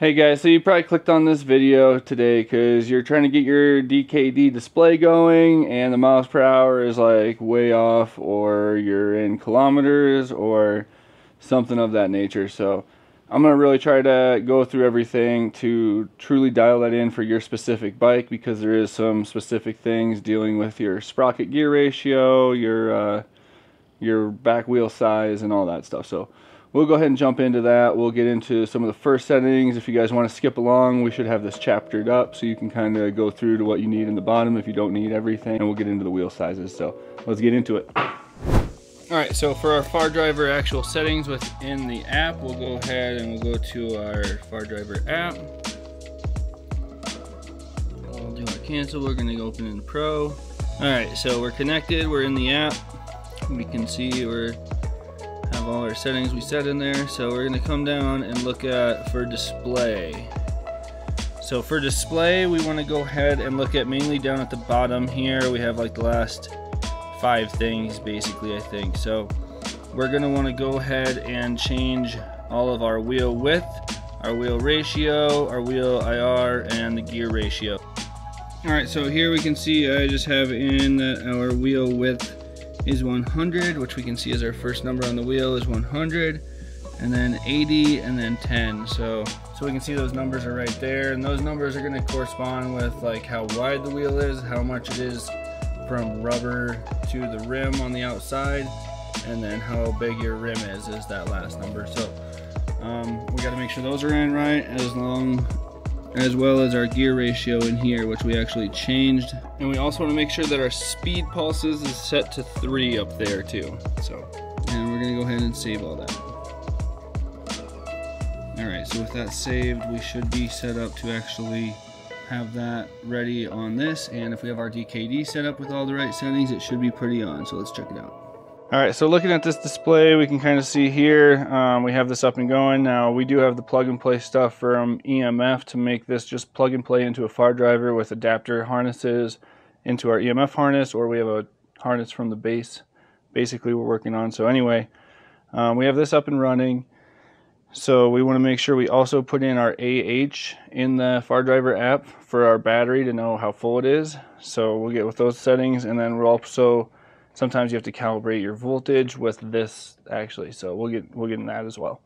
Hey guys, so you probably clicked on this video today because you're trying to get your DKD display going and the miles per hour is like way off or you're in kilometers or something of that nature. So I'm going to really try to go through everything to truly dial that in for your specific bike because there is some specific things dealing with your sprocket gear ratio, your, uh, your back wheel size and all that stuff. So we'll go ahead and jump into that. We'll get into some of the first settings. If you guys want to skip along, we should have this chaptered up so you can kind of go through to what you need in the bottom if you don't need everything. And we'll get into the wheel sizes. So let's get into it. All right, so for our Fardriver actual settings within the app, we'll go ahead and we'll go to our Fardriver app. We'll do our cancel. We're gonna open in Pro. All right, so we're connected. We're in the app. We can see we're have all our settings we set in there. So we're gonna come down and look at for display. So for display, we wanna go ahead and look at mainly down at the bottom here. We have like the last five things basically, I think. So we're gonna wanna go ahead and change all of our wheel width, our wheel ratio, our wheel IR, and the gear ratio. All right, so here we can see I just have in our wheel width is 100, which we can see as our first number on the wheel is 100, and then 80, and then 10. So, so we can see those numbers are right there, and those numbers are gonna correspond with like how wide the wheel is, how much it is from rubber to the rim on the outside, and then how big your rim is, is that last number. So um, we gotta make sure those are in right, as long as well as our gear ratio in here, which we actually changed. And we also want to make sure that our speed pulses is set to three up there too. So, and we're gonna go ahead and save all that. All right, so with that saved, we should be set up to actually have that ready on this. And if we have our DKD set up with all the right settings, it should be pretty on. So let's check it out. All right, so looking at this display, we can kind of see here, um, we have this up and going. Now, we do have the plug and play stuff from EMF to make this just plug and play into a Fardriver with adapter harnesses into our EMF harness, or we have a harness from the base, basically we're working on. So anyway, um, we have this up and running. So we want to make sure we also put in our AH in the Fardriver app for our battery to know how full it is. So we'll get with those settings, and then we'll also Sometimes you have to calibrate your voltage with this actually, so we'll get we'll get in that as well.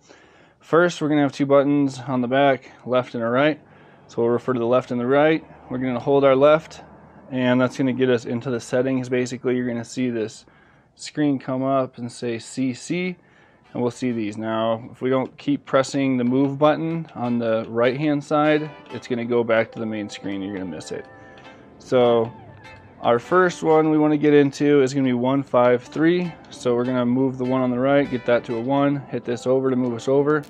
First, we're gonna have two buttons on the back, left and a right. So we'll refer to the left and the right. We're gonna hold our left, and that's gonna get us into the settings. Basically, you're gonna see this screen come up and say CC, and we'll see these. Now, if we don't keep pressing the move button on the right hand side, it's gonna go back to the main screen. You're gonna miss it. So our first one we want to get into is going to be 153. So we're going to move the one on the right, get that to a 1, hit this over to move us over,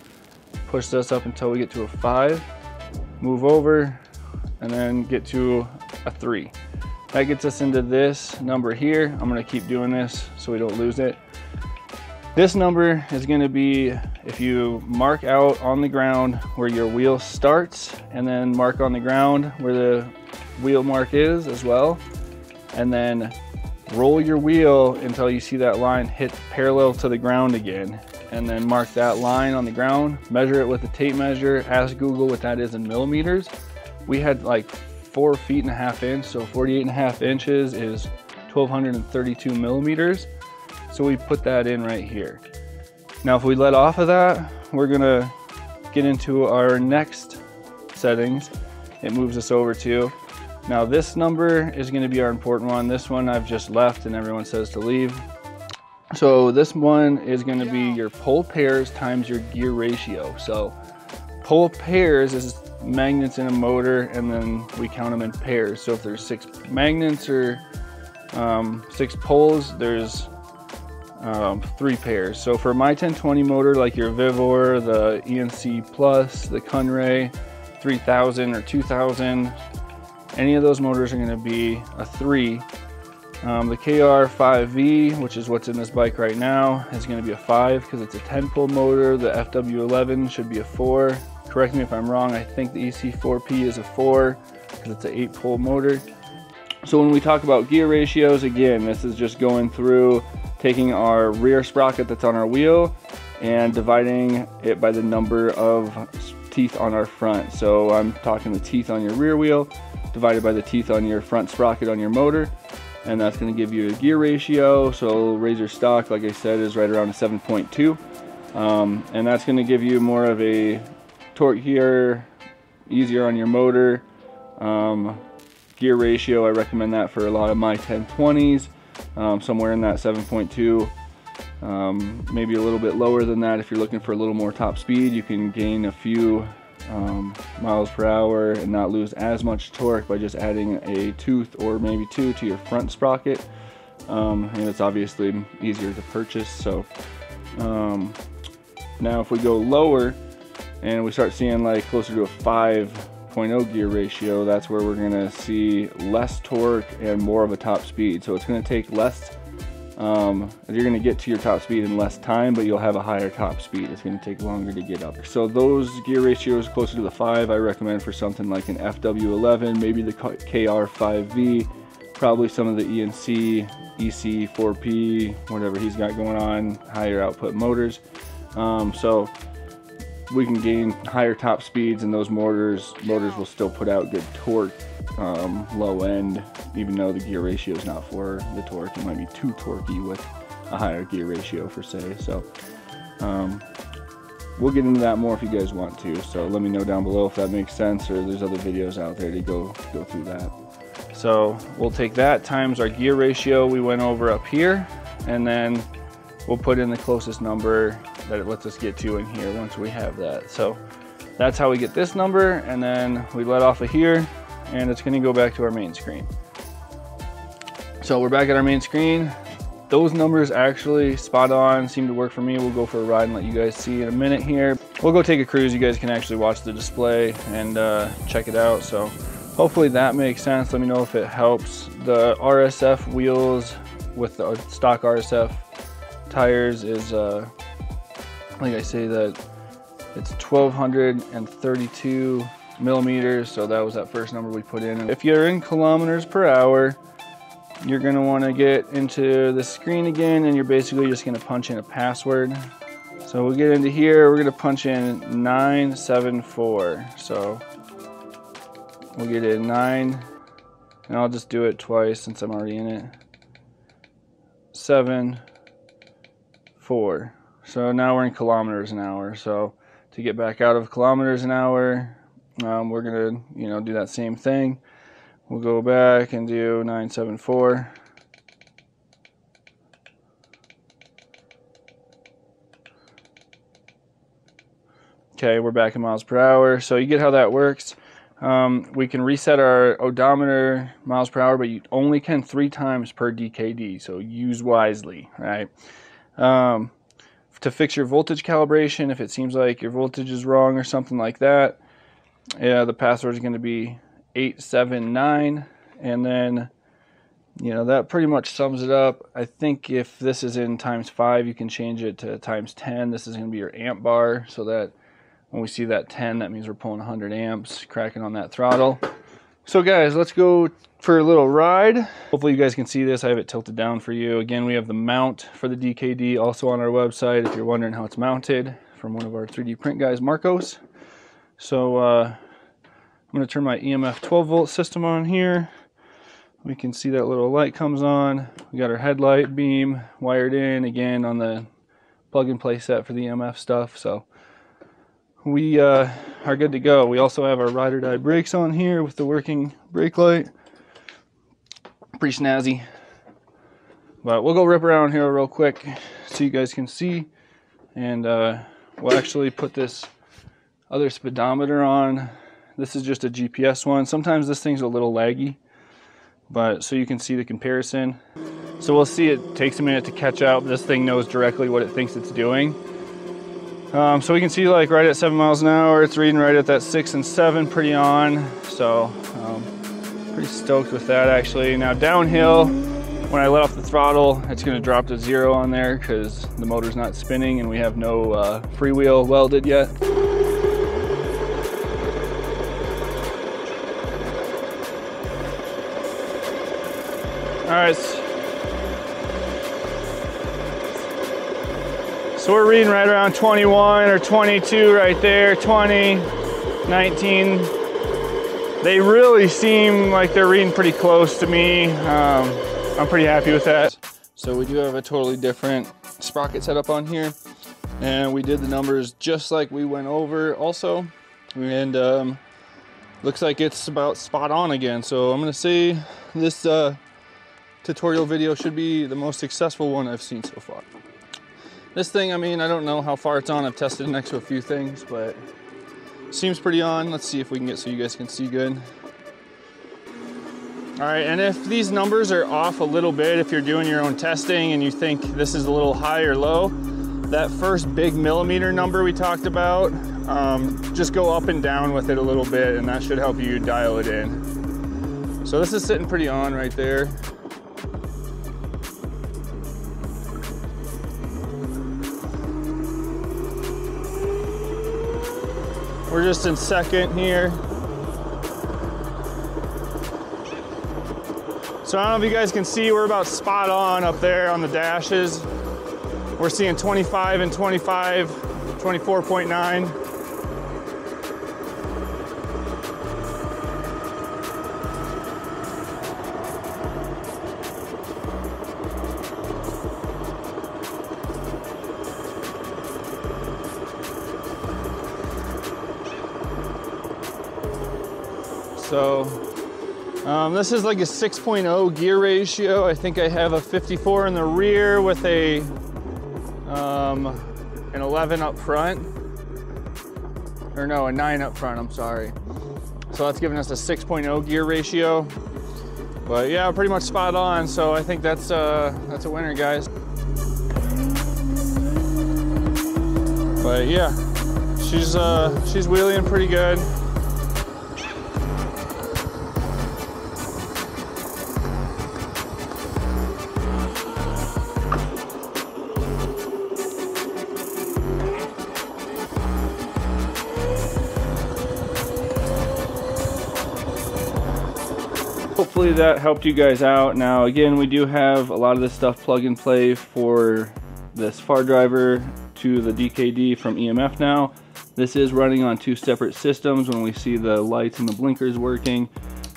push this up until we get to a 5, move over, and then get to a 3. That gets us into this number here. I'm going to keep doing this so we don't lose it. This number is going to be if you mark out on the ground where your wheel starts and then mark on the ground where the wheel mark is as well and then roll your wheel until you see that line hit parallel to the ground again. And then mark that line on the ground measure it with a tape measure ask google what that is in millimeters. We had like four feet and a half inch so 48 and a half inches is 1232 millimeters. So we put that in right here. Now if we let off of that we're gonna get into our next settings. It moves us over to now this number is going to be our important one. This one I've just left and everyone says to leave. So this one is going to be your pole pairs times your gear ratio. So pole pairs is magnets in a motor and then we count them in pairs. So if there's six magnets or um, six poles, there's um, three pairs. So for my 1020 motor, like your Vivor, the ENC Plus, the Kunray 3000 or 2000, any of those motors are going to be a 3. Um, the KR5V, which is what's in this bike right now, is going to be a 5 because it's a 10 pull motor. The FW11 should be a 4. Correct me if I'm wrong, I think the EC4P is a 4 because it's an eight pull motor. So when we talk about gear ratios, again, this is just going through taking our rear sprocket that's on our wheel and dividing it by the number of teeth on our front. So I'm talking the teeth on your rear wheel divided by the teeth on your front sprocket on your motor. And that's gonna give you a gear ratio. So Razor stock, like I said, is right around a 7.2. Um, and that's gonna give you more of a torque here, easier on your motor. Um, gear ratio, I recommend that for a lot of my 1020s, um, somewhere in that 7.2. Um, maybe a little bit lower than that if you're looking for a little more top speed. You can gain a few um, miles per hour and not lose as much torque by just adding a tooth or maybe two to your front sprocket. Um, and it's obviously easier to purchase. So um, now if we go lower and we start seeing like closer to a 5.0 gear ratio, that's where we're gonna see less torque and more of a top speed. So it's gonna take less um, you're going to get to your top speed in less time, but you'll have a higher top speed. It's going to take longer to get up. So those gear ratios closer to the 5, I recommend for something like an FW11, maybe the KR5V, probably some of the ENC, EC4P, whatever he's got going on, higher output motors. Um, so we can gain higher top speeds and those motors motors will still put out good torque um, low end even though the gear ratio is not for the torque it might be too torquey with a higher gear ratio for say so um, we'll get into that more if you guys want to so let me know down below if that makes sense or there's other videos out there to go go through that so we'll take that times our gear ratio we went over up here and then we'll put in the closest number that it lets us get to in here once we have that. So that's how we get this number and then we let off of here and it's gonna go back to our main screen. So we're back at our main screen. Those numbers actually spot on, seem to work for me. We'll go for a ride and let you guys see in a minute here. We'll go take a cruise. You guys can actually watch the display and uh, check it out. So hopefully that makes sense. Let me know if it helps. The RSF wheels with the stock RSF tires is uh, like I say that it's 1232 millimeters so that was that first number we put in. If you're in kilometers per hour you're want to get into the screen again and you're basically just to punch in a password. So we'll get into here we're to punch in 974 so we'll get in 9 and I'll just do it twice since I'm already in it. 7 4 so now we're in kilometers an hour. So to get back out of kilometers an hour, um, we're gonna, you know, do that same thing. We'll go back and do 974. Okay, we're back in miles per hour. So you get how that works. Um, we can reset our odometer miles per hour, but you only can three times per DKD. So use wisely, right? Um, to fix your voltage calibration if it seems like your voltage is wrong or something like that. Yeah, the password is going to be 879 and then you know that pretty much sums it up. I think if this is in times 5 you can change it to times 10. This is going to be your amp bar so that when we see that 10 that means we're pulling 100 amps cracking on that throttle. So guys, let's go for a little ride. Hopefully you guys can see this. I have it tilted down for you. Again, we have the mount for the DKD also on our website if you're wondering how it's mounted from one of our 3D print guys, Marcos. So uh, I'm going to turn my EMF 12 volt system on here. We can see that little light comes on. We got our headlight beam wired in again on the plug and play set for the EMF stuff. So we uh, are good to go. We also have our ride or die brakes on here with the working brake light. Pretty snazzy. But we'll go rip around here real quick so you guys can see. And uh, we'll actually put this other speedometer on. This is just a GPS one. Sometimes this thing's a little laggy, but so you can see the comparison. So we'll see it takes a minute to catch up. This thing knows directly what it thinks it's doing. Um, so we can see like right at seven miles an hour, it's reading right at that six and seven pretty on. So um, pretty stoked with that actually. Now downhill, when I let off the throttle, it's gonna drop to zero on there because the motor's not spinning and we have no uh, freewheel welded yet. All right, So we're reading right around 21 or 22 right there, 20. 19. They really seem like they're reading pretty close to me. Um, I'm pretty happy with that. So we do have a totally different sprocket setup on here. And we did the numbers just like we went over also. And um, looks like it's about spot on again. So I'm gonna say this uh, tutorial video should be the most successful one I've seen so far. This thing, I mean, I don't know how far it's on. I've tested next to a few things, but seems pretty on. Let's see if we can get so you guys can see good. All right, and if these numbers are off a little bit, if you're doing your own testing and you think this is a little high or low, that first big millimeter number we talked about, um, just go up and down with it a little bit and that should help you dial it in. So this is sitting pretty on right there. We're just in second here. So I don't know if you guys can see, we're about spot on up there on the dashes. We're seeing 25 and 25, 24.9. So um, this is like a 6.0 gear ratio. I think I have a 54 in the rear with a um, an 11 up front. Or no, a 9 up front, I'm sorry. So that's giving us a 6.0 gear ratio. But yeah, pretty much spot on. So I think that's uh, that's a winner, guys. But yeah, she's uh, she's wheeling pretty good. Hopefully that helped you guys out. Now again, we do have a lot of this stuff plug and play for this Fardriver to the DKD from EMF now. This is running on two separate systems when we see the lights and the blinkers working.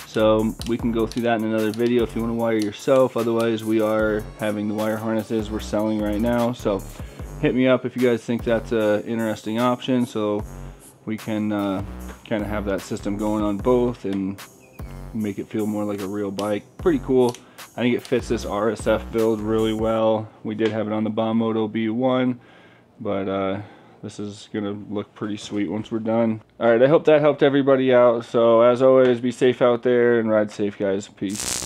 So we can go through that in another video if you want to wire yourself. Otherwise, we are having the wire harnesses we're selling right now. So hit me up if you guys think that's an interesting option. So we can uh, kind of have that system going on both and make it feel more like a real bike. Pretty cool. I think it fits this RSF build really well. We did have it on the Bomb Moto B1, but uh, this is gonna look pretty sweet once we're done. All right, I hope that helped everybody out. So as always, be safe out there and ride safe, guys. Peace.